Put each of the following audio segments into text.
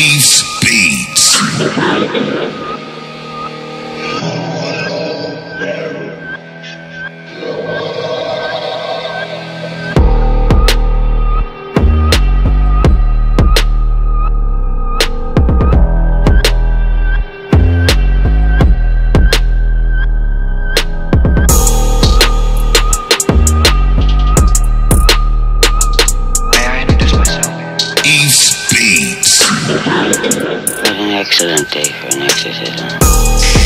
East Beats. Excellent day for an exorcism.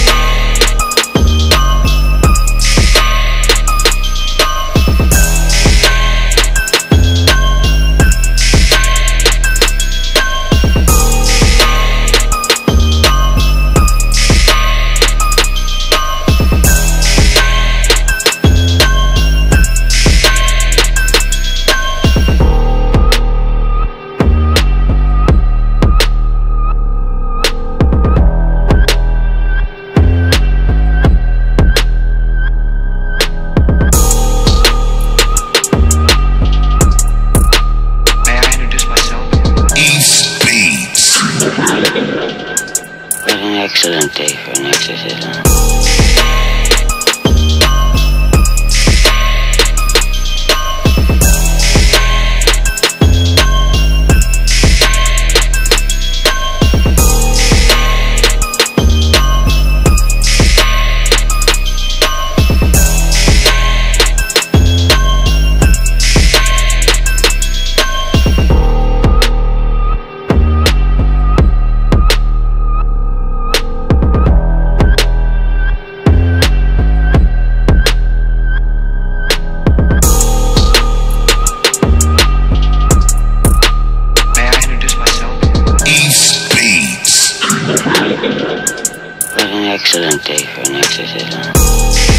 Excellent day for an exorcism. Excellent day for an exorcism.